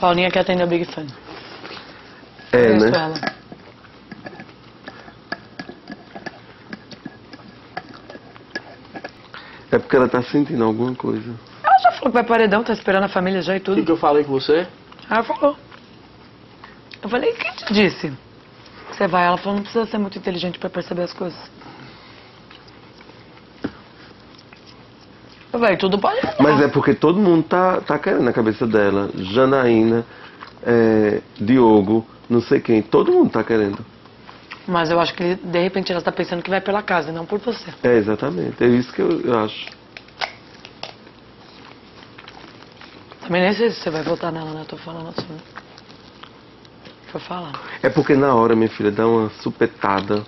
Paulinha quer atender o Big Fan. É, Conheço né? ela. É porque ela tá sentindo alguma coisa. Ela já falou que vai paredão, tá esperando a família já e O tudo. que, que eu falei com você? Ela falou. Eu falei, quem te disse? que Você vai, ela falou, não precisa ser muito inteligente pra perceber as coisas. Eu tudo pode mudar. Mas é porque todo mundo tá, tá querendo na cabeça dela. Janaína, é, Diogo, não sei quem. Todo mundo tá querendo. Mas eu acho que de repente ela tá pensando que vai pela casa e não por você. É, exatamente. É isso que eu, eu acho. Também nem sei se você vai votar nela, né? Tô falando assim. Foi falar. É porque na hora, minha filha, dá uma supetada.